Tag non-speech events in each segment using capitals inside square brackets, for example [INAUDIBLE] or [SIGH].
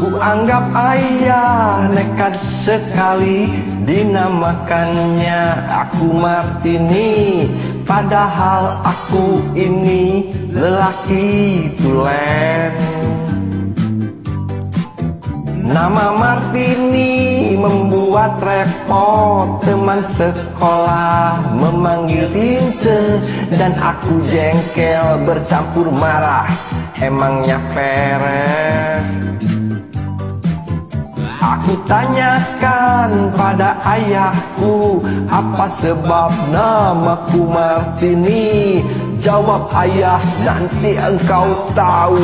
Ku anggap ayah nekat sekali Dinamakannya aku Martini Padahal aku ini lelaki tulen. Nama Martini membuat repot Teman sekolah memanggil Tince Dan aku jengkel bercampur marah Emangnya peres. Aku tanyakan pada ayahku Apa sebab namaku Martini? Jawab ayah nanti engkau tahu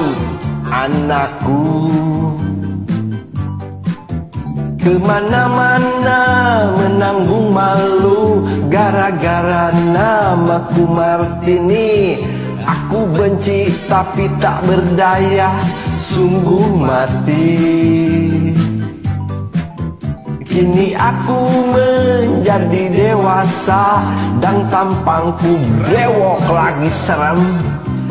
Anakku. Ke mana-mana menanggung malu Gara-gara namaku Martini Benci tapi tak berdaya Sungguh mati. Kini aku menjadi dewasa Dan tampangku brewok lagi serem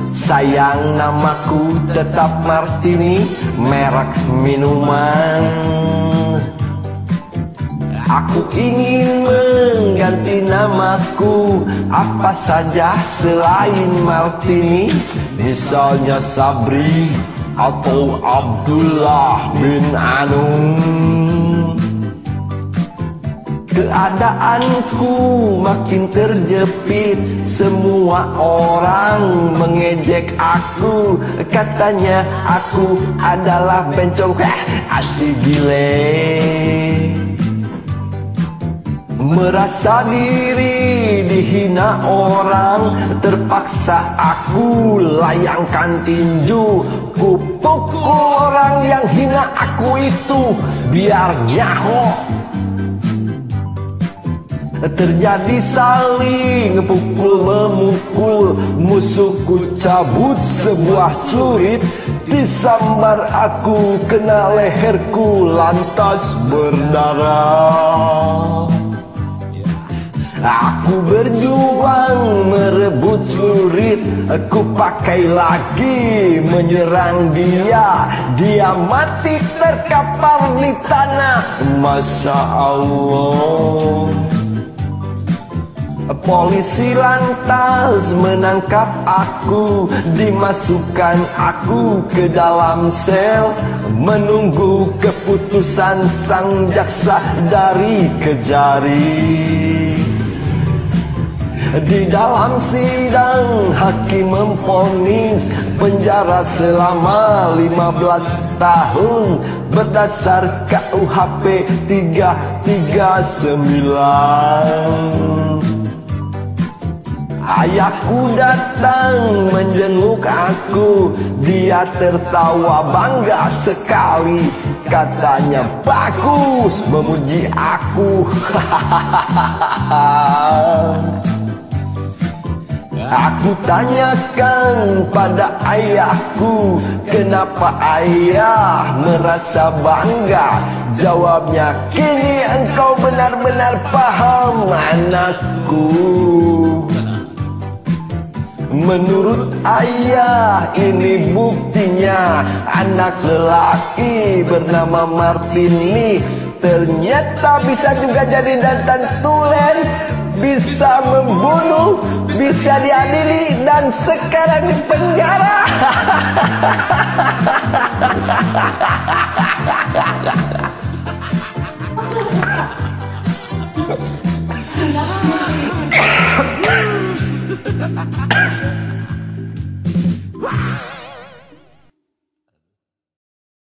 Sayang namaku tetap Martini Merek minuman ingin mengganti namaku. Apa saja selain Martini? Misalnya Sabri Atau Abdullah bin Anung. Keadaanku makin terjepit. Semua orang mengejek aku. Katanya aku adalah bencong. [LAUGHS] Asik gile Merasa diri dihina orang. Terpaksa aku layangkan tinju. Ku pukul orang yang hina aku itu. Biar nyaho Terjadi saling pukul memukul. Musuhku cabut sebuah celurit Disambar aku kena leherku lantas berdarah Aku berjuang merebut celurit Aku pakai lagi menyerang dia. Dia mati terkapar di tanah. Masya Allah. Polisi lantas menangkap aku. Dimasukkan aku ke dalam sel. Menunggu keputusan sang jaksa dari kejari Di dalam sidang hakim memponis Penjara selama 15 tahun Berdasar KUHP 339 Ayahku datang menjenguk aku. Dia tertawa bangga sekali. Katanya bagus memuji aku [LAUGHS] Aku tanyakan pada ayahku Kenapa ayah merasa bangga? Jawabnya Kini engkau benar-benar paham anakku Menurut ayah ini buktinya. Anak lelaki bernama Martini Ternyata bisa juga jadi dantan tulen Bisa membunuh Bisa diadili Dan sekarang di penjara Ha ha ha!